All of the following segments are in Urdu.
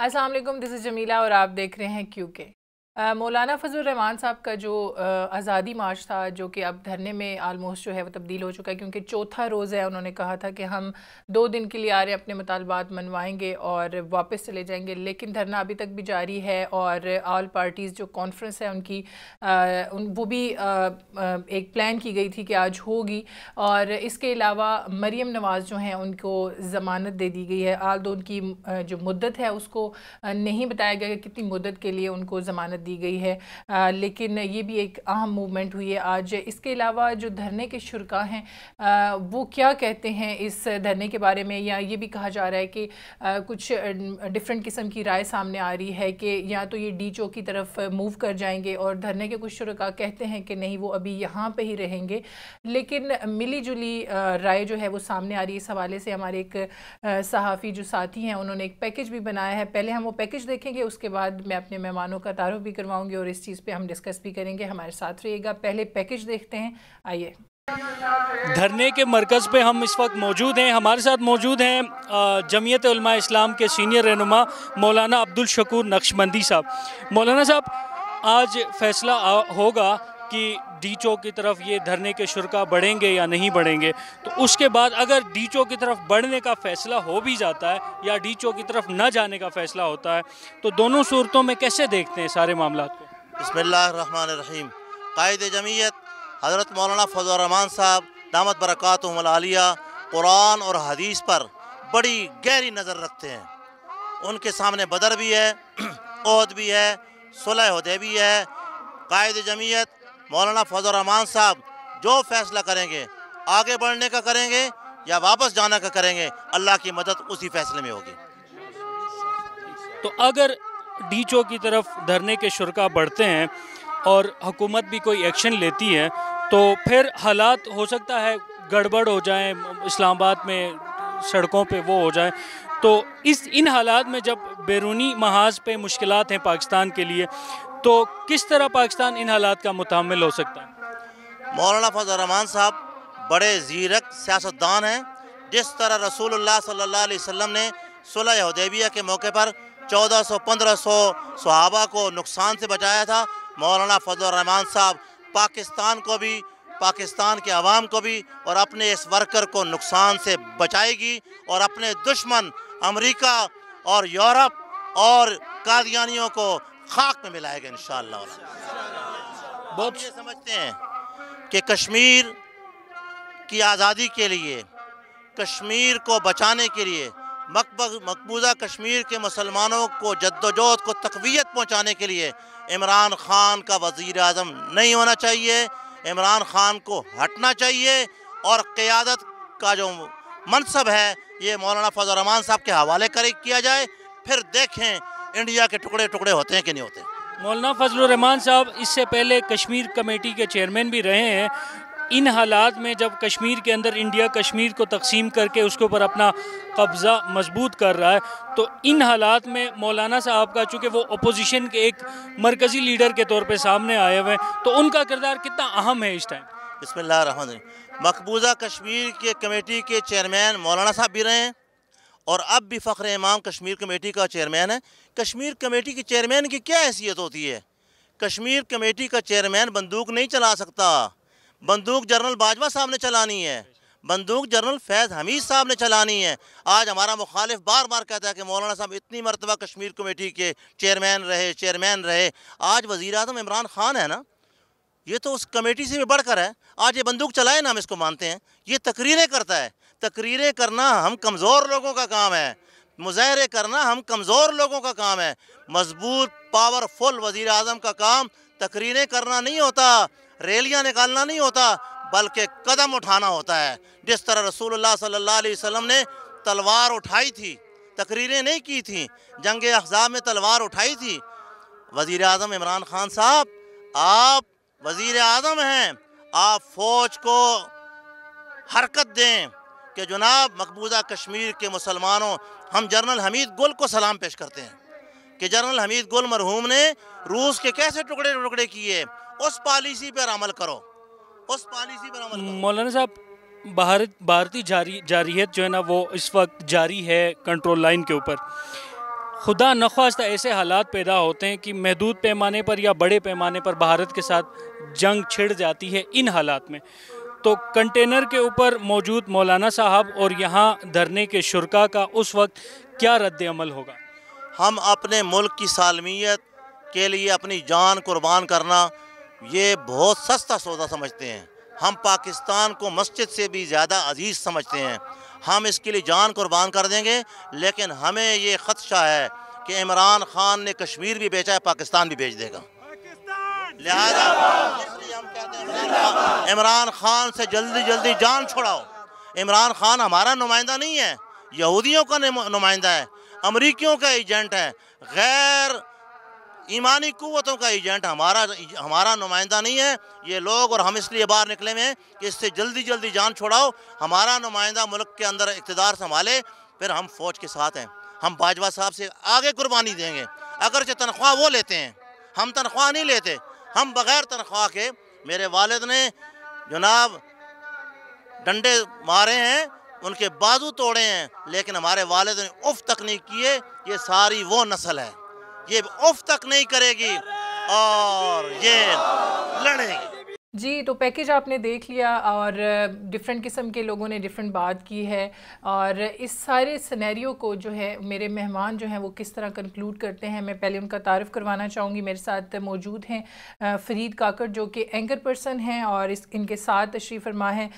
السلام علیکم دس از جمیلہ اور آپ دیکھ رہے ہیں کیو کے۔ مولانا فضل الرحمان صاحب کا جو آزادی مارچ تھا، جو کہ اب دھرنے میں آلموسٹ جو ہے وہ تبدیل ہو چکا ہے، کیونکہ چوتھا روز ہے، انہوں نے کہا تھا کہ ہم دو دن کے لیے آ رہے ہیں، اپنے مطالبات منوائیں گے اور واپس چلے جائیں گے، لیکن دھرنا ابھی تک بھی جاری ہے اور آل پارٹیز جو کانفرنس ہے، ان کی وہ بھی ایک پلان کی گئی تھی کہ آج ہوگی اور اس کے علاوہ مریم نواز جو ہیں، ان کو ضمانت دے دی گئی ہے۔ آل دو ان کی جو مدت ہے، اس کو نہیں بتایا گیا کہ کتنی مدت کے لیے ان کو ضمانت دی گئی ہے۔ لیکن یہ بھی ایک اہم موومنٹ ہوئی ہے۔ آج اس کے علاوہ جو دھرنے کے شرکا ہیں وہ کیا کہتے ہیں اس دھرنے کے بارے میں؟ یا یہ بھی کہا جا رہا ہے کہ کچھ ڈیفرنٹ قسم کی رائے سامنے آ رہی ہے کہ یا تو یہ ڈی چو کی طرف موو کر جائیں گے اور دھرنے کے کچھ شرکا کہتے ہیں کہ نہیں، وہ ابھی یہاں پہ ہی رہیں گے۔ لیکن ملی جلی رائے جو ہے وہ سامنے آ رہی ہے۔ اس حوالے سے ہمارے ایک صحافی جو ساتھی ہیں، انہوں نے ایک پیکج بھی بنایا ہے۔ پہلے ہم وہ پیکج دیکھیں گے، اس کے بعد میں اپنے مہمانوں کا تعارف بھی کرواؤں گی اور اس چیز پہ ہم ڈسکس بھی کریں گے۔ ہمارے ساتھ رہیے گا۔ پہلے پیکج دیکھتے ہیں۔ آئیے۔ دھرنے کے مرکز پہ ہم اس وقت موجود ہیں۔ ہمارے ساتھ موجود ہیں جمعیت علماء اسلام کے سینئر رہنما مولانا عبد الشکور نقشمندی صاحب۔ مولانا صاحب، آج فیصلہ ہوگا۔ کہ ڈی چو کی طرف یہ دھرنے کے شرکا بڑھیں گے یا نہیں بڑھیں گے، تو اس کے بعد اگر ڈی چو کی طرف بڑھنے کا فیصلہ ہو بھی جاتا ہے یا ڈی چو کی طرف نہ جانے کا فیصلہ ہوتا ہے، تو دونوں صورتوں میں کیسے دیکھتے ہیں سارے معاملات کو؟ بسم اللہ الرحمن الرحیم۔ قائد جمعیت، حضرت مولانا فضل الرحمان صاحب، دامت برکات العالیہ قرآن اور حدیث پر بڑی گہری نظر رکھتے ہیں۔ ان کے سامنے بدر بھی ہے، عہد بھی ہے، صلح عہدے بھی ہے۔ قائد جمعیت مولانا فضل الرحمان صاحب جو فیصلہ کریں گے، آگے بڑھنے کا کریں گے یا واپس جانا کا کریں گے، اللہ کی مدد اسی فیصلے میں ہوگی۔ تو اگر ڈی چو کی طرف دھرنے کے شرکا بڑھتے ہیں اور حکومت بھی کوئی ایکشن لیتی ہے، تو پھر حالات ہو سکتا ہے گڑبڑ ہو جائیں، اسلام آباد میں سڑکوں پہ وہ ہو جائیں۔ تو اس، ان حالات میں جب بیرونی محاذ پہ مشکلات ہیں پاکستان کے لیے تو کس طرح پاکستان ان حالات کا متحمل ہو سکتا ہے؟ مولانا فضل الرحمان صاحب بڑے زیرک سیاستدان ہیں۔ جس طرح رسول اللہ صلی اللہ علیہ وسلم نے صلح حدیبیہ کے موقع پر چودہ سو، پندرہ سو صحابہ کو نقصان سے بچایا تھا، مولانا فضل الرحمان صاحب پاکستان کو بھی، پاکستان کے عوام کو بھی اور اپنے اس ورکر کو نقصان سے بچائے گی اور اپنے دشمن امریکہ اور یورپ اور قادیانیوں کو خاک میں ملائے گا انشاءاللہ بہت یہ سمجھتے ہیں کہ کشمیر کی آزادی کے لیے، کشمیر کو بچانے کے لیے مقبوضہ کشمیر کے مسلمانوں کو جد و جہد کو تقویت پہنچانے کے لیے عمران خان کا وزیر اعظم نہیں ہونا چاہیے، عمران خان کو ہٹنا چاہیے اور قیادت کا جو منصب ہے، یہ مولانا فضل الرحمان صاحب کے حوالے کر کیا جائے۔ پھر دیکھیں انڈیا کے ٹکڑے ٹکڑے ہوتے ہیں کہ نہیں ہوتے مولانا فضل الرحمان صاحب اس سے پہلے کشمیر کمیٹی کے چیئرمین بھی رہے ہیں۔ ان حالات میں جب کشمیر کے اندر انڈیا کشمیر کو تقسیم کر کے اس کے اوپر اپنا قبضہ مضبوط کر رہا ہے تو ان حالات میں مولانا صاحب کا چونکہ وہ اپوزیشن کے ایک مرکزی لیڈر کے طور پہ سامنے آئے ہوئے ہیں تو ان کا کردار کتنا اہم ہے اس ٹائم بسم اللہ الرحمن الرحیم۔ مقبوضہ کشمیر کے کمیٹی کے چیئرمین مولانا صاحب بھی رہے ہیں۔ اور اب بھی فخر امام کشمیر کمیٹی کا چیئرمین ہے۔ کشمیر کمیٹی کی چیئرمین کی کیا حیثیت ہوتی ہے؟ کشمیر کمیٹی کا چیئرمین بندوق نہیں چلا سکتا۔ بندوق جنرل باجوہ صاحب نے چلانی ہے۔ بندوق جنرل فیض حمید صاحب نے چلانی ہے۔ آج ہمارا مخالف بار بار کہتا ہے کہ مولانا صاحب اتنی مرتبہ کشمیر کمیٹی کے چیئرمین رہے چیئرمین رہے۔ آج وزیر اعظم عمران خان ہے نا؟ یہ تو اس کمیٹی سے بھی بڑھ کر ہے۔ آج یہ بندوق چلائے نا ہم اس کو مانتے ہیں۔ یہ تقریریں کرتا ہے۔ تقریریں کرنا ہم کمزور لوگوں کا کام ہے۔ مظاہرے کرنا ہم کمزور لوگوں کا کام ہے۔ مضبوط پاورفل وزیر اعظم کا کام تقریریں کرنا نہیں ہوتا، ریلیاں نکالنا نہیں ہوتا، بلکہ قدم اٹھانا ہوتا ہے۔ جس طرح رسول اللہ صلی اللہ علیہ وسلم نے تلوار اٹھائی تھی، تقریریں نہیں کی تھیں، جنگ احزاب میں تلوار اٹھائی تھی۔ وزیر اعظم عمران خان صاحب، آپ وزیر اعظم ہیں، آپ فوج کو حرکت دیں۔ کہ جناب مقبوضہ کشمیر کے مسلمانوں، ہم جنرل حمید گل کو سلام پیش کرتے ہیں کہ جنرل حمید گل مرحوم نے روس کے کیسے ٹکڑے ٹکڑے کیے؟ اس پالیسی پر عمل کرو۔ اس پالیسی پر عمل کرو۔ مولانا صاحب، بھارت، بھارتی جاریت جو ہے نا، وہ اس وقت جاری ہے کنٹرول لائن کے اوپر۔ خدا نخواستہ ایسے حالات پیدا ہوتے ہیں کہ محدود پیمانے پر یا بڑے پیمانے پر بھارت کے ساتھ جنگ چھڑ جاتی ہے ان حالات میں۔ تو کنٹینر کے اوپر موجود مولانا صاحب اور یہاں دھرنے کے شرکا کا اس وقت کیا رد عمل ہوگا؟ ہم اپنے ملک کی سالمیت کے لیے اپنی جان قربان کرنا یہ بہت سستا سودا سمجھتے ہیں۔ ہم پاکستان کو مسجد سے بھی زیادہ عزیز سمجھتے ہیں۔ ہم اس کے لیے جان قربان کر دیں گے لیکن ہمیں یہ خدشہ ہے کہ عمران خان نے کشمیر بھی بیچا ہے پاکستان بھی بیچ دے گا۔ لہذا کہتے ہیں عمران خان سے جلدی جلدی جان چھوڑاؤ عمران خان ہمارا نمائندہ نہیں ہے۔ یہودیوں کا نمائندہ ہے۔ امریکیوں کا ایجنٹ ہے۔ غیر ایمانی قوتوں کا ایجنٹ ہمارا ہمارا نمائندہ نہیں ہے۔ یہ لوگ اور ہم اس لیے باہر نکلے ہوئے ہیں کہ اس سے جلدی جلدی جان چھوڑاؤ ہمارا نمائندہ ملک کے اندر اقتدار سنبھالے۔ پھر ہم فوج کے ساتھ ہیں۔ ہم باجوہ صاحب سے آگے قربانی دیں گے۔ اگرچہ تنخواہ وہ لیتے ہیں۔ ہم تنخواہ نہیں لیتے۔ ہم بغیر تنخواہ کے میرے والد نے جناب ڈنڈے مارے ہیں، ان کے بازو توڑے ہیں، لیکن ہمارے والد نے اف تک نہیں کیے یہ ساری وہ نسل ہے۔ یہ اف تک نہیں کرے گی اور یہ لڑے گی۔ جی تو پیکیج آپ نے دیکھ لیا اور ڈفرینٹ قسم کے لوگوں نے ڈفرینٹ بات کی ہے اور اس سارے سنیریو کو جو ہے، میرے مہمان جو ہیں وہ کس طرح کنکلوڈ کرتے ہیں، میں پہلے ان کا تعارف کروانا چاہوں گی۔ میرے ساتھ موجود ہیں فرید کاکر جو کہ اینکر پرسن ہیں اور اس، ان کے ساتھ تشریف فرما ہیں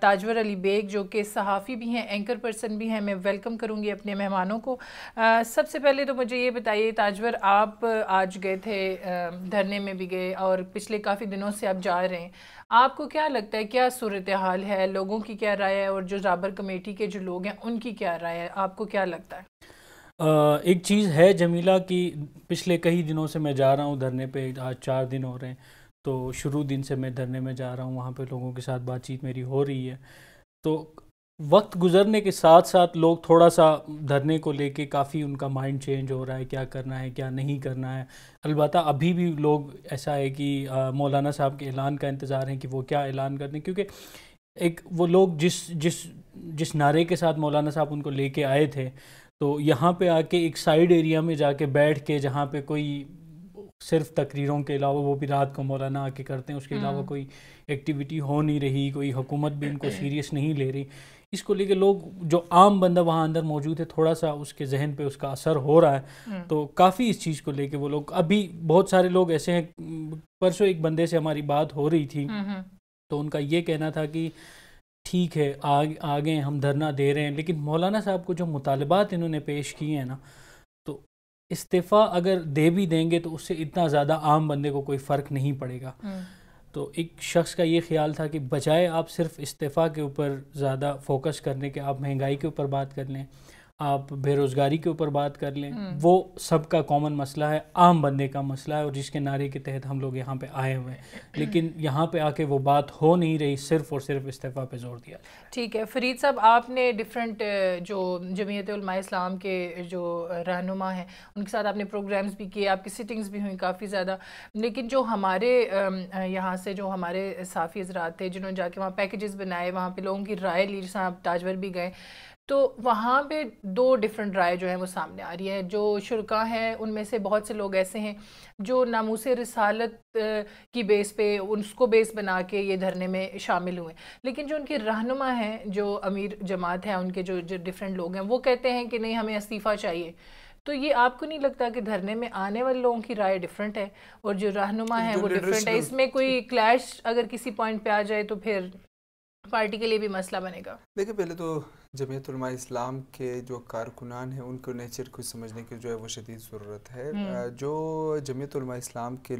تاجور علی بیگ جو کہ صحافی بھی ہیں اینکر پرسن بھی ہیں۔ میں ویلکم کروں گی اپنے مہمانوں کو۔ سب سے پہلے تو مجھے یہ بتائیے تاجور، آپ آج گئے تھے دھرنے میں بھی گئے اور پچھلے کافی دنوں سے آپ جا رہے ہیں۔ آپ کو کیا لگتا ہے، کیا صورتحال ہے؟ لوگوں کی کیا رائے ہے؟ اور جو رابر کمیٹی کے جو لوگ ہیں، ان کی کیا رائے ہے؟ آپ کو کیا لگتا ہے؟ ایک چیز ہے جمیلہ کی، پچھلے کئی دنوں سے میں جا رہا ہوں دھرنے پہ، آج چار دن ہو رہے ہیں۔ تو شروع دن سے میں دھرنے میں جا رہا ہوں، وہاں پہ لوگوں کے ساتھ بات چیت میری ہو رہی ہے۔ تو وقت گزرنے کے ساتھ ساتھ لوگ تھوڑا سا دھرنے کو لے کے کافی ان کا مائنڈ چینج ہو رہا ہے کیا کرنا ہے کیا نہیں کرنا ہے۔ البتہ ابھی بھی لوگ ایسا ہے کہ مولانا صاحب کے اعلان کا انتظار ہے کہ وہ کیا اعلان کر دیں کیونکہ ایک وہ لوگ جس جس جس نعرے کے ساتھ مولانا صاحب ان کو لے کے آئے تھے تو یہاں پہ آ کے ایک سائیڈ ایریا میں جا کے بیٹھ کے جہاں پہ کوئی صرف تقریروں کے علاوہ وہ بھی رات کو مولانا آ کے کرتے ہیں اس کے علاوہ کوئی ایکٹیویٹی ہو نہیں رہی کوئی حکومت بھی ان کو سیریس نہیں لے رہی۔ اس کو لے کے لوگ جو عام بندہ وہاں اندر موجود ہے تھوڑا سا اس کے ذہن پہ اس کا اثر ہو رہا ہے۔ تو کافی اس چیز کو لے کے وہ لوگ ابھی بہت سارے لوگ ایسے ہیں پرسوں ایک بندے سے ہماری بات ہو رہی تھی۔ تو ان کا یہ کہنا تھا کہ ٹھیک ہے آگے ہم دھرنا دے رہے ہیں۔ لیکن مولانا صاحب کو جو مطالبات انہوں نے پیش کیے ہیں نا تو استعفیٰ اگر دے بھی دیں گے تو اس سے اتنا زیادہ عام بندے کو کوئی فرق نہیں پڑے گا۔ تو ایک شخص کا یہ خیال تھا کہ بجائے آپ صرف استعفیٰ کے اوپر زیادہ فوکس کرنے کے، آپ مہنگائی کے اوپر بات کر لیں آپ بے روزگاری کے اوپر بات کر لیں وہ سب کا کامن مسئلہ ہے عام بندے کا مسئلہ ہے اور جس کے نعرے کے تحت ہم لوگ یہاں پہ آئے ہوئے ہیں۔ لیکن یہاں پہ آ کے وہ بات ہو نہیں رہی صرف اور صرف استعفیٰ پہ زور دیا۔ ٹھیک ہے فرید صاحب آپ نے ڈفرینٹ جو جمعیت علماء اسلام کے جو رہنما ہیں ان کے ساتھ آپ نے پروگرامز بھی کیے آپ کی سٹنگز بھی ہوئیں کافی زیادہ۔ لیکن جو ہمارے یہاں سے جو ہمارے صافی حضرات تھے جنہوں نے جا کے وہاں پیکیجز بنائے وہاں پہ لوگوں کی رائے لی جیسا آپ تاجور بھی گئے تو وہاں پہ دو ڈیفرنٹ رائے جو ہیں وہ سامنے آ رہی ہے جو شرکا ہیں ان میں سے بہت سے لوگ ایسے ہیں جو ناموس رسالت کی بیس پہ اس کو بیس بنا کے یہ دھرنے میں شامل ہوئے۔ لیکن جو ان کے رہنما ہیں جو امیر جماعت ہیں ان کے جو جو ڈفرینٹ لوگ ہیں وہ کہتے ہیں کہ نہیں ہمیں استعفیٰ چاہیے۔ تو یہ آپ کو نہیں لگتا کہ دھرنے میں آنے والے لوگوں کی رائے ڈفرینٹ ہے؟ اور جو رہنما ہیں وہ ڈفرینٹ ہے۔ اس میں کوئی کلیش اگر کسی پوائنٹ پہ آ جائے تو پھر پارٹی کے لیے بھی مسئلہ بنے گا۔ دیکھیں پہلے تو جمعیت علماء اسلام کے جو کارکنان ہیں ان کو نیچر کو سمجھنے کی جو ہے وہ شدید ضرورت ہے۔ جو جمعیت علماء اسلام کے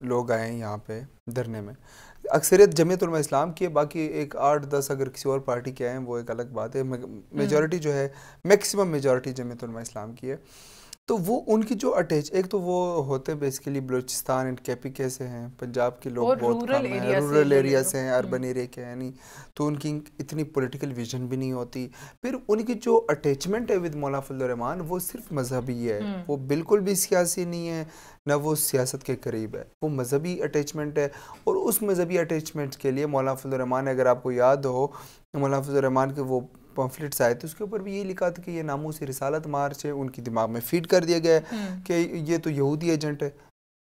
لوگ آئے ہیں یہاں پہ دھرنے میں۔ اکثریت جمعیت علماء اسلام کی ہے باقی ایک آٹھ دس اگر کسی اور پارٹی کے آئے ہیں وہ ایک الگ بات ہے۔ میجورٹی جو ہے میکسیمم میجورٹی جمعیت علماء اسلام کی ہے۔ تو وہ ان کی جو اٹیچ ایک تو وہ ہوتے ہیں بیسیکلی بلوچستان اینڈ کیپی کے سے ہیں پنجاب کے لوگ بہت کم ہیں رورل ایریا سے ہیں اربن ایریا کے ہیں نہیں تو ان کی اتنی پولیٹیکل ویژن بھی نہیں ہوتی۔ پھر ان کی جو اٹیچمنٹ ہے ود مولا فضل الرحمان وہ صرف مذہبی ہے وہ بالکل بھی سیاسی نہیں ہے نہ وہ سیاست کے قریب ہے وہ مذہبی اٹیچمنٹ ہے۔ اور اس مذہبی اٹیچمنٹ کے لیے مولانا فضل الرحمان اگر آپ کو یاد ہو مولانا فضل الرحمان کے وہ پمفلٹس آئے تھے اس کے اوپر بھی یہ لکھا تھا کہ یہ ناموں سے رسالت مارچ ہے ان کی دماغ میں فیڈ کر دیا گیا ہے کہ یہ تو یہودی ایجنٹ ہے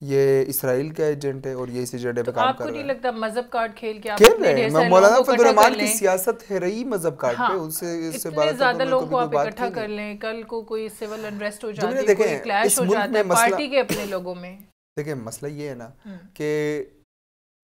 یہ اسرائیل کا ایجنٹ ہے اور یہ اسی جڑے پہ کام کر رہا ہے۔ آپ کو نہیں لگتا مذہب کارڈ کھیل کے کھیل رہے ہیں؟ مولانا فضل الرحمان کی سیاست ہے رہی مذہب کارڈ ہاں، پہ ان سے اس سے بات زیادہ لوگوں کو آپ اکٹھا کر لیں۔ کل کو کوئی سیول انریسٹ ہو جاتی ہے کوئی کلیش ہو جاتا ہے پارٹی کے اپنے لوگوں میں۔ دیکھیں مسئلہ یہ ہے نا کہ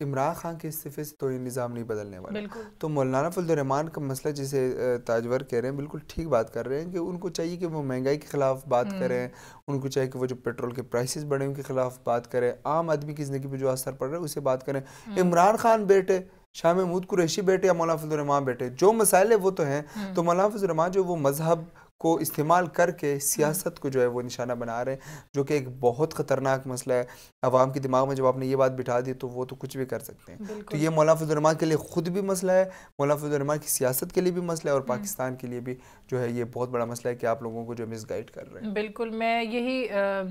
عمران خان کے استعفے سے تو یہ نظام نہیں بدلنے والا۔ تو مولانا فضل الرحمان کا مسئلہ جسے تاجور کہہ رہے ہیں بالکل ٹھیک بات کر رہے ہیں کہ ان کو چاہیے کہ وہ مہنگائی کے خلاف بات کریں ان کو چاہیے کہ وہ جو پیٹرول کے پرائسز بڑھے ان کے خلاف بات کریں۔ عام آدمی کی زندگی پہ جو اثر پڑ رہا ہے اسے بات کریں۔ عمران خان بیٹے شاہ محمود قریشی بیٹے یا مولانا فضل الرحمان بیٹے جو مسائل وہ تو ہیں۔ تو مولانا فضل الرحمان جو وہ مذہب کو استعمال کر کے سیاست کو جو ہے وہ نشانہ بنا رہے ہیں جو کہ ایک بہت خطرناک مسئلہ ہے۔ عوام کے دماغ میں جب آپ نے یہ بات بٹھا دی تو وہ تو کچھ بھی کر سکتے ہیں۔ تو یہ مولانا فضل الرحمان کے لیے خود بھی مسئلہ ہے مولانا فضل الرحمان کی سیاست کے لیے بھی مسئلہ ہے اور پاکستان کے لیے بھی جو ہے یہ بہت بڑا مسئلہ ہے کہ آپ لوگوں کو جو مس گائڈ کر رہے ہیں۔ بالکل۔ میں یہی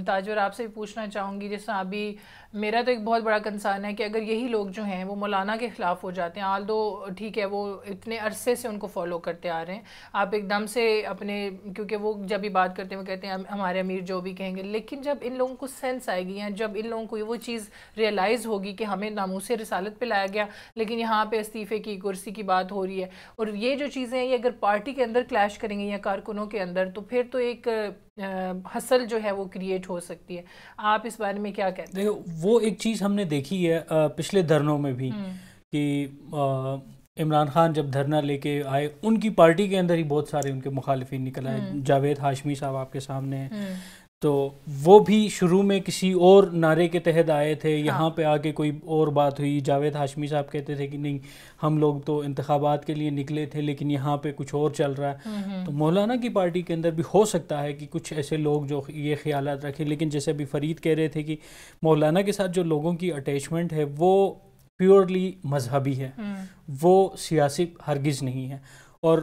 تاجور آپ سے بھی پوچھنا چاہوں گی جیسا ابھی میرا تو ایک بہت بڑا کنسرن ہے کہ اگر یہی لوگ جو ہیں وہ مولانا کے خلاف ہو جاتے ہیں آل دو ٹھیک ہے وہ اتنے عرصے سے ان کو فالو کرتے آ رہے ہیں۔ آپ ایک دم سے اپنے کیونکہ وہ جب بھی بات کرتے ہیں وہ کہتے ہیں ہمارے امیر جو بھی کہیں گے۔ لیکن جب ان لوگوں کو سینس آئے گی یا جب ان لوگوں کو وہ چیز ریئلائز ہوگی کہ ہمیں ناموس رسالت پہ لایا گیا لیکن یہاں پہ استعفے کی کرسی کی بات ہو رہی ہے۔ اور یہ جو چیزیں ہیں یہ اگر پارٹی کے اندر کلیش کریں گے یا کارکنوں کے اندر تو پھر تو ایک حسل جو ہے وہ کریٹ ہو سکتی ہے۔ آپ اس بارے میں کیا کہتے ہیں؟ وہ ایک چیز ہم نے دیکھی ہے پچھلے دھرنوں میں بھی کہ عمران خان جب دھرنا لے کے آئے ان کی پارٹی کے اندر ہی بہت سارے ان کے مخالفین نکل آئے۔ جاوید ہاشمی صاحب آپ کے سامنے ہیں۔ تو وہ بھی شروع میں کسی اور نعرے کے تحت آئے تھے۔ ہاں۔ یہاں پہ آ کے کوئی اور بات ہوئی۔ جاوید ہاشمی صاحب کہتے تھے کہ نہیں ہم لوگ تو انتخابات کے لیے نکلے تھے لیکن یہاں پہ کچھ اور چل رہا ہے۔ تو مولانا کی پارٹی کے اندر بھی ہو سکتا ہے کہ کچھ ایسے لوگ جو یہ خیالات رکھیں۔ لیکن جیسے ابھی فرید کہہ رہے تھے کہ مولانا کے ساتھ جو لوگوں کی اٹیچمنٹ ہے وہ پیورلی مذہبی ہے۔ وہ سیاسی ہرگز نہیں ہے۔ اور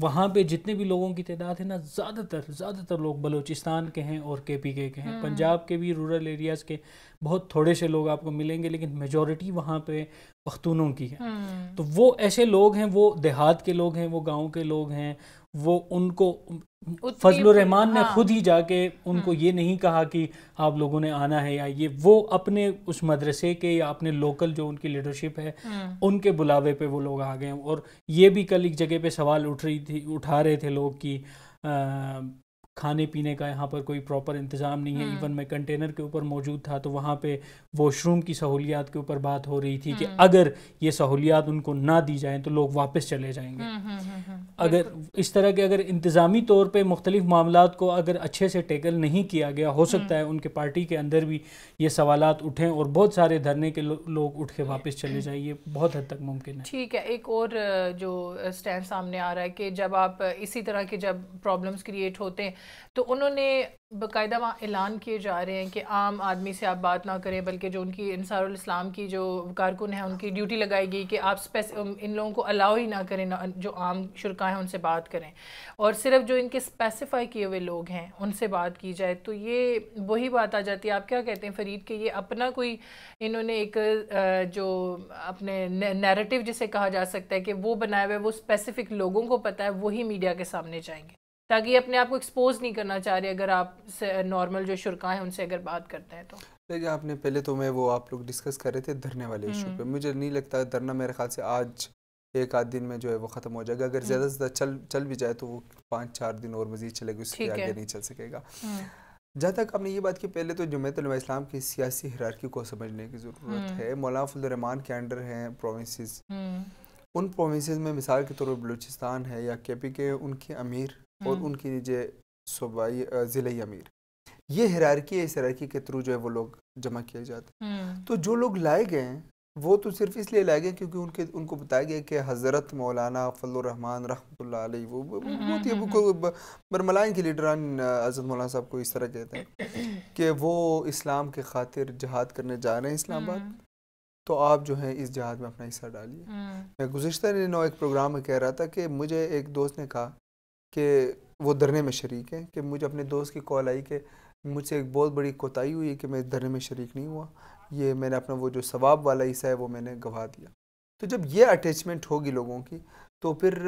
وہاں پہ جتنے بھی لوگوں کی تعداد ہے نا زیادہ تر زیادہ تر لوگ بلوچستان کے ہیں اور کے پی کے کے ہیں۔ پنجاب کے بھی رورل ایریاز کے بہت تھوڑے سے لوگ آپ کو ملیں گے لیکن میجورٹی وہاں پہ پختونوں کی ہے۔ تو وہ ایسے لوگ ہیں وہ دیہات کے لوگ ہیں وہ گاؤں کے لوگ ہیں وہ ان کو فضل الرحمان نے ہاں۔ خود ہی جا کے ان کو یہ نہیں کہا کہ آپ لوگوں نے آنا ہے یا یہ وہ اپنے اس مدرسے کے یا اپنے لوکل جو ان کی لیڈرشپ ہے ان کے بلاوے پہ وہ لوگ آ گئے اور یہ بھی کل ایک جگہ پہ سوال اٹھ رہی تھی اٹھا رہے تھے لوگ کی کھانے پینے کا یہاں پر کوئی پراپر انتظام نہیں ہے. ایون میں کنٹینر کے اوپر موجود تھا تو وہاں پہ واش روم کی سہولیات کے اوپر بات ہو رہی تھی کہ اگر یہ سہولیات ان کو نہ دی جائیں تو لوگ واپس چلے جائیں گے. اگر اس طرح کے اگر انتظامی طور پہ مختلف معاملات کو اگر اچھے سے ٹیکل نہیں کیا گیا ہو سکتا ہے ان کے پارٹی کے اندر بھی یہ سوالات اٹھیں اور بہت سارے دھرنے کے لوگ اٹھ کے واپس چلے جائیں. یہ بہت حد تک ممکن ہے. ٹھیک ہے. ایک اور جو سٹینڈ سامنے آ رہا ہے کہ جب آپ اسی طرح کے جب پرابلمس کریٹ ہوتے ہیں تو انہوں نے باقاعدہ وہاں اعلان کیے جا رہے ہیں کہ عام آدمی سے آپ بات نہ کریں، بلکہ جو ان کی انصار الاسلام کی جو کارکن ہیں، ان کی ڈیوٹی لگائی گئی کہ آپ ان لوگوں کو الاؤ ہی نہ کریں جو عام شرکا ہیں، ان سے بات کریں۔ اور صرف جو ان کے اسپیسیفائی کیے ہوئے لوگ ہیں، ان سے بات کی جائے تو یہ وہی بات آ جاتی ہے۔ آپ کیا کہتے ہیں فرید، کہ یہ اپنا کوئی انہوں نے ایک جو اپنے نیریٹو جسے کہا جا سکتا ہے کہ وہ بنایا ہوا ہے، وہ اسپیسیفک لوگوں کو پتہ ہے، وہی میڈیا کے سامنے جائیں گے۔ تاکہ یہ اپنے آپ کو ایکسپوز نہیں کرنا چاہ رہے اگر آپ سے نارمل جو شرکا ہیں ان سے اگر بات کرتے ہیں تو۔ دیکھیں آپ نے پہلے تو میں وہ آپ لوگ ڈسکس کر رہے تھے دھرنے والے ایشو پہ۔ مجھے نہیں لگتا دھرنا میرے خیال سے آج ایک آدھ دن میں جو ہے وہ ختم ہو جائے گا۔ اگر زیادہ سے زیادہ چل چل بھی جائے تو وہ پانچ چار دن اور مزید چلے گی اس کے آگے نہیں چل سکے گا۔ جہاں تک آپ نے یہ بات کی پہلے تو جمعیت علماء اسلام کی سیاسی ہرارکی کو سمجھنے کی ضرورت ہے۔ مولانا فضل الرحمان کے انڈر ہیں پروونسز ان پروونسز میں مثال کے طور پر بلوچستان ہے یا کے پی کے ان کے امیر اور ان کی نیچے صوبائی ضلعی امیر یہ ہرارکی ہے اس ہرارکی کے تھرو جو ہے وہ لوگ جمع کیے جاتے ہیں۔ تو جو لوگ لائے گئے ہیں وہ تو صرف اس لیے لائے گئے کیونکہ ان کے ان کو بتایا گیا کہ حضرت مولانا فضل الرحمان رحمۃ اللہ علیہ وہ برملائن کے لیڈران حضرت مولانا صاحب کو اس طرح کہتے ہیں کہ وہ اسلام کے خاطر جہاد کرنے جا رہے ہیں اسلام آباد۔ تو آپ جو ہیں اس جہاد میں اپنا حصہ ڈالیے۔ میں گزشتہ دنوں ایک پروگرام میں کہہ رہا تھا کہ مجھے ایک دوست نے کہا کہ وہ دھرنے میں شریک ہیں، کہ مجھے اپنے دوست کی کال آئی کہ مجھ سے ایک بہت بڑی کوتاہی ہوئی کہ میں دھرنے میں شریک نہیں ہوا۔ یہ میں نے اپنا وہ جو ثواب والا حصہ ہے وہ میں نے گوا دیا۔ تو جب یہ اٹیچمنٹ ہوگی لوگوں کی، تو پھر،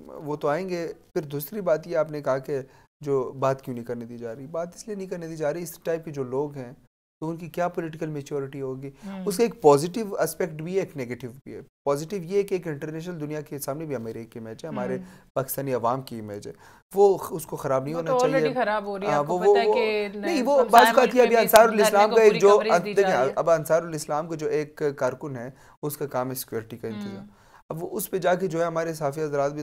وہ تو آئیں گے۔ پھر دوسری بات یہ آپ نے کہا کہ جو بات کیوں نہیں کرنے دی جا رہی؟ بات اس لیے نہیں کرنے دی جا رہی، اس ٹائپ کے جو لوگ ہیں تو ان کی کیا پولیٹیکل میچورٹی ہوگی؟ اس کا ایک پازیٹیو اسپیکٹ بھی ہے ایک نیگیٹو بھی ہے۔ پازیٹیو یہ ہے کہ ایک انٹرنیشنل دنیا کے سامنے بھی ہمارے ایک امیج ہے ہمارے پاکستانی عوام کی امیج ہے۔ وہ اس کو خراب نہیں ہونا چاہیے۔ نہیں وہ بعض کا کیا ابھی انصار الاسلام کا ایک جو اب انصار الاسلام کا جو ایک کارکن ہے اس کا کام ہے سیکورٹی کا انتظام۔ اب وہ اس پہ جا کے جو ہے ہمارے صافی حضرات بھی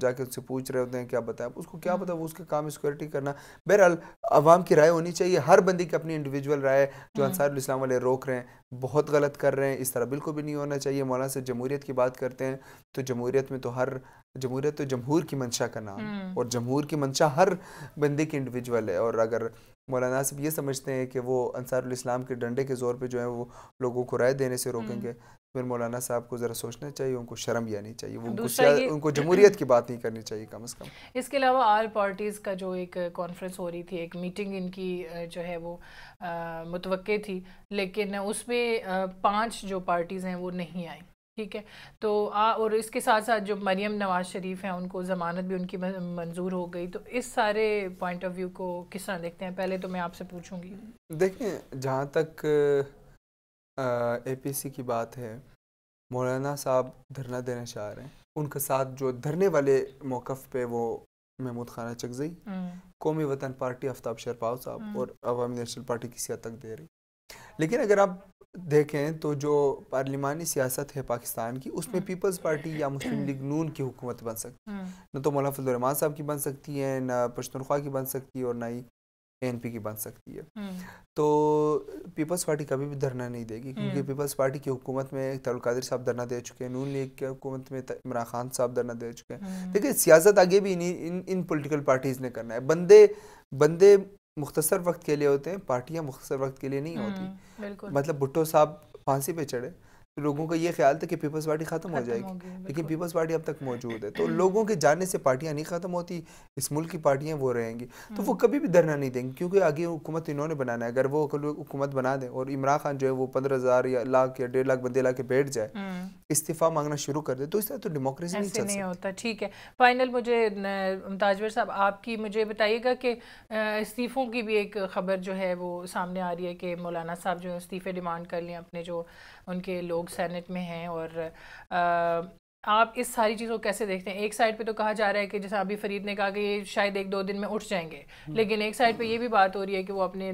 جا کے ان سے پوچھ رہے ہوتے ہیں کیا بتائیں؟ اس کو کیا پتا وہ اس کے کام سیکورٹی کرنا۔ بہرحال عوام کی رائے ہونی چاہیے۔ ہر بندی کی اپنی انڈیویجول رائے جو انصار الاسلام والے روک رہے ہیں بہت غلط کر رہے ہیں۔ اس طرح بالکل بھی نہیں ہونا چاہیے۔ مولانا سے جمہوریت کی بات کرتے ہیں تو جمہوریت میں تو ہر جمہوریت تو جمہور کی منشا کا نام۔ اور جمہور کی منشا ہر بندے کی انڈیویجول ہے۔ اور اگر مولانا صاحب یہ سمجھتے ہیں کہ وہ انصار الاسلام کے ڈنڈے کے زور پہ جو ہے وہ لوگوں کو رائے دینے سے روکیں گے پھر مولانا صاحب کو ذرا سوچنا چاہیے ان کو شرم بھی آنی چاہیے ان کو جمہوریت کی بات نہیں کرنی چاہیے کم از کم۔ اس کے علاوہ آل پارٹیز کا جو ایک کانفرنس ہو رہی تھی ایک میٹنگ ان کی جو ہے وہ متوقع تھی لیکن اس میں پانچ جو پارٹیز ہیں وہ نہیں آئیں۔ ٹھیک ہے؟ تو اور اس کے ساتھ ساتھ جو مریم نواز شریف ہیں ان کو ضمانت بھی ان کی منظور ہو گئی۔ تو اس سارے پوائنٹ آف ویو کو کس طرح دیکھتے ہیں؟ پہلے تو میں آپ سے پوچھوں گی۔ دیکھیں جہاں تک اے پی سی کی بات ہے مولانا صاحب دھرنا دینا چاہ رہے ہیں۔ ان کے ساتھ جو دھرنے والے موقف پہ وہ محمود خانہ چکزئی قومی وطن پارٹی آفتاب شرپاؤ صاحب اور عوامی نیشنل پارٹی کسی حد تک دے رہی۔ لیکن اگر آپ دیکھیں تو جو پارلیمانی سیاست ہے پاکستان کی اس میں پیپلز پارٹی یا مسلم لیگ نون کی حکومت بن سکتی نہ تو مولانا فضل الرحمان صاحب کی بن سکتی ہے نہ پشتونخوا کی بن سکتی ہے اور نہ ہی این پی کی بن سکتی ہے۔ تو پیپلز پارٹی کبھی بھی دھرنا نہیں دے گی کیونکہ پیپلز پارٹی کی حکومت میں قادر صاحب دھرنا دے چکے ہیں نون لیگ کی حکومت میں عمران خان صاحب دھرنا دے چکے ہیں۔ دیکھیں سیاست آگے بھی ان ان پولیٹیکل پارٹیز نے کرنا ہے۔ بندے بندے مختصر وقت کے لیے ہوتے ہیں پارٹیاں مختصر وقت کے لیے نہیں ہوتی۔ مطلب بھٹو صاحب پھانسی پہ چڑھے۔ لوگوں کا یہ خیال تھا کہ پیپلز پارٹی ختم ہو جائے گی۔ لیکن پیپلز پارٹی اب تک موجود ہے۔ تو لوگوں کے جانے سے پارٹیاں نہیں ختم ہوتی اس ملک کی پارٹیاں وہ رہیں گی۔ تو وہ کبھی بھی دھرنا نہیں دیں گے کیونکہ آگے حکومت انہوں نے بنانا ہے۔ اگر وہ حکومت بنا دیں اور عمران خان جو ہے وہ پندرہ ہزار یا لاکھ یا ڈیڑھ لاکھ بندے لا کے بیٹھ جائے استعفیٰ مانگنا شروع کر دے تو اس طرح تو ڈیموکریسی نہیں چل ہوتا۔ ٹھیک ہے۔ فائنل مجھے تاجور صاحب آپ کی مجھے بتائیے گا کہ استعفوں کی بھی ایک خبر جو ہے وہ سامنے آ رہی ہے کہ مولانا صاحب جو استعفے ڈیمانڈ کر لیں اپنے جو ان کے لوگ سینٹ میں ہیں اور آپ اس ساری چیزوں کو کیسے دیکھتے ہیں؟ ایک سائڈ پہ تو کہا جا رہا ہے کہ جیسے ابھی فرید نے کہا کہ یہ شاید ایک دو دن میں اٹھ جائیں گے لیکن ایک سائڈ پہ یہ بھی بات ہو رہی ہے کہ وہ اپنے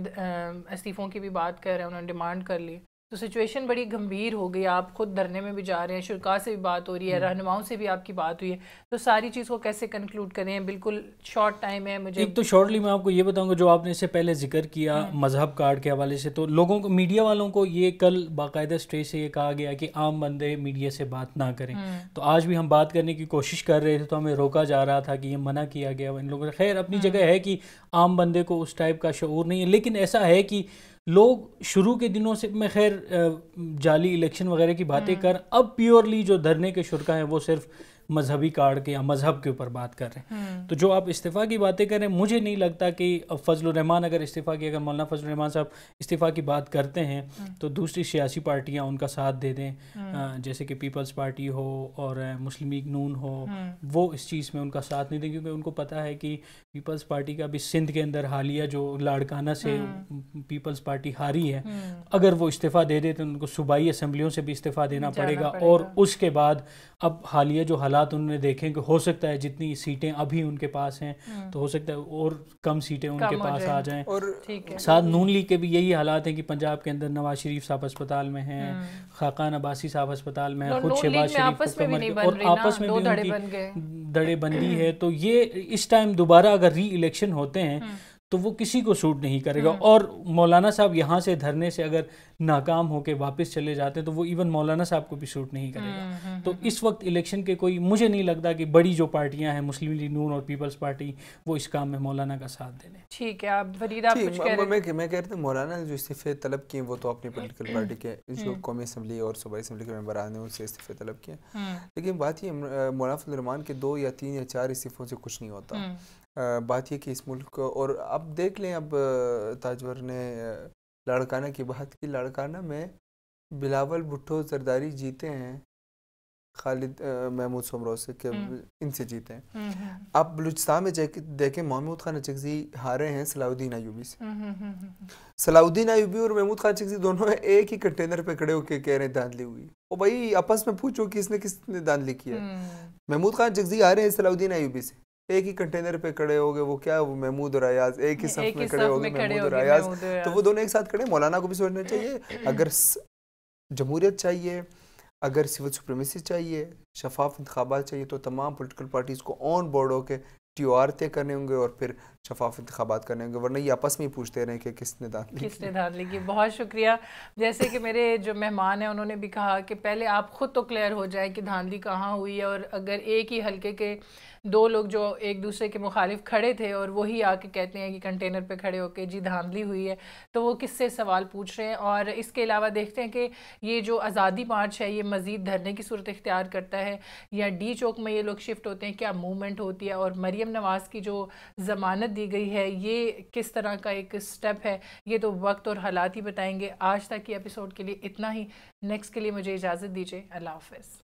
استعفوں کی بھی بات کر رہے ہیں انہوں نے ڈیمانڈ کر لی۔ تو سچویشن بڑی گھمبیر ہو گئی آپ خود دھرنے میں بھی جا رہے ہیں شرکا سے بھی بات ہو رہی ہے رہنماؤں سے بھی آپ کی بات ہوئی ہے۔ تو ساری چیز کو کیسے کنکلوڈ کریں؟ بالکل شارٹ ٹائم ہے مجھے ایک تو شارٹلی میں آپ کو یہ بتاؤں گا جو آپ نے اس سے پہلے ذکر کیا مذہب کارڈ کے حوالے سے تو لوگوں کو میڈیا والوں کو یہ کل باقاعدہ اسٹیج سے یہ کہا گیا کہ عام بندے میڈیا سے بات نہ کریں۔ تو آج بھی ہم بات کرنے کی کوشش کر رہے تھے تو ہمیں روکا جا رہا تھا کہ یہ منع کیا گیا۔ ان لوگوں خیر اپنی جگہ ہے کہ عام بندے کو اس ٹائپ کا شعور نہیں ہے لیکن ایسا ہے کہ لوگ شروع کے دنوں سے میں خیر جعلی الیکشن وغیرہ کی باتیں کر اب پیورلی جو دھرنے کے شرکا ہیں وہ صرف مذہبی کارڈ کے یا مذہب کے اوپر بات کر رہے ہیں۔ تو جو آپ استعفیٰ کی باتیں کریں مجھے نہیں لگتا کہ فضل الرحمان اگر استعفیٰ کی اگر مولانا فضل الرحمان صاحب استعفیٰ کی بات کرتے ہیں تو دوسری سیاسی پارٹیاں ان کا ساتھ دے دیں۔ جیسے کہ پیپلز پارٹی ہو اور مسلم لیگ نون ہو وہ اس چیز میں ان کا ساتھ نہیں دیں کیونکہ ان کو پتہ ہے کہ پیپلز پارٹی کا بھی سندھ کے اندر حالیہ جو لاڑکانہ سے پیپلز پارٹی ہاری ہے اگر وہ استعفیٰ دے دے تو ان کو صوبائی اسمبلیوں سے بھی استعفیٰ دینا پڑے گا۔ اور اس کے بعد اب حالیہ جو حالات انہوں نے دیکھیں کہ ہو سکتا ہے جتنی سیٹیں ابھی ان کے پاس ہیں تو ہو سکتا ہے اور کم سیٹیں ان کے پاس آ جائیں۔ اور ساتھ نون لیگ کے بھی یہی حالات ہیں کہ پنجاب کے اندر نواز شریف صاحب اسپتال میں ہیں خاقان عباسی صاحب اسپتال میں ہیں خود شہباز شریف اور آپس میں بھی ان کی دڑے بندی ہے۔ تو یہ اس ٹائم دوبارہ اگر ری الیکشن ہوتے ہیں تو وہ کسی کو سوٹ نہیں کرے گا۔ اور مولانا صاحب یہاں سے دھرنے سے اگر ناکام ہو کے واپس چلے جاتے ہیں تو وہ ایون مولانا صاحب کو بھی سوٹ نہیں کرے گا۔ تو اس وقت الیکشن کے کوئی مجھے نہیں لگتا کہ بڑی جو پارٹیاں ہیں مسلم لیگ نون اور پیپلز پارٹی وہ اس کام میں مولانا کا ساتھ دے دیں ٹھیک ہے آپ فرید آپ کچھ کہہ رہے ہیں میں کہہ رہا ہوں مولانا نے جو استعفے طلب کیے وہ تو اپنی پولیٹیکل پارٹی کے جو قومی اسمبلی اور صوبائی اسمبلی کے ممبران ہیں ان سے استعفے طلب کیے لیکن بات یہ مولانا فضل الرحمان کے دو یا تین یا چار استعفوں سے کچھ نہیں ہوتا۔ بات یہ کہ اس ملک کو اور اب دیکھ لیں اب تاجور نے لاڑکانہ کی بات کی۔ لاڑکانہ میں بلاول بھٹو زرداری جیتے ہیں۔ خالد محمود سمرو سے کہ ان سے جیتے ہیں۔ اب بلوچستان میں دیکھیں محمود خان چکزی ہارے ہیں صلاح الدین ایوبی سے۔ صلاح الدین ایوبی اور محمود خان چکزی دونوں ایک ہی کنٹینر پہ کھڑے ہو کے کہہ رہے ہیں داندلی ہوئی۔ وہ بھائی آپس میں پوچھو کس نے کس نے داندلی کیا محمود خان چکزی آ رہے ہیں صلاح الدین ایوبی سے۔ ایک ہی کنٹینر پہ کھڑے ہو گئے وہ کیا وہ محمود اور ایاز ایک ہی صف میں کھڑے ہو گئے محمود اور ایاز۔ تو وہ دونوں ایک ساتھ کھڑے مولانا کو بھی سوچنا چاہیے اگر جمہوریت چاہیے اگر سول سپریمیسی چاہیے شفاف انتخابات چاہیے تو تمام پولیٹیکل پارٹیز کو آن بورڈ ہو کے ٹی او آر طے کرنے ہوں گے اور پھر شفاف انتخابات کرنے ہوں گے ورنہ یہ آپس میں ہی پوچھتے رہیں کہ کس نے دان لی کس نے دان لی بہت شکریہ۔ جیسے کہ میرے جو مہمان ہیں، انہوں نے بھی کہا کہ پہلے آپ خود تو کلیئر ہو جائیں کہ دھاندلی کہاں ہوئی ہے اور اگر ایک ہی حلقے کے دو لوگ جو ایک دوسرے کے مخالف کھڑے تھے اور وہی آ کے کہتے ہیں کہ کنٹینر پہ کھڑے ہو کے جی دھاندلی ہوئی ہے، تو وہ کس سے سوال پوچھ رہے ہیں؟ اور اس کے علاوہ دیکھتے ہیں کہ یہ جو آزادی مارچ ہے، یہ مزید دھرنے کی صورت اختیار کرتا ہے یا ڈی چوک میں یہ لوگ شفٹ ہوتے ہیں، کیا موومنٹ ہوتی ہے؟ اور مریم نواز کی جو ضمانت دی گئی ہے، یہ کس طرح کا ایک سٹیپ ہے؟ یہ تو وقت اور حالات ہی بتائیں گے۔ آج تک کی ایپیسوڈ کے لیے اتنا ہی۔ نیکسٹ کے لیے مجھے اجازت دیجیے اللہ حافظ۔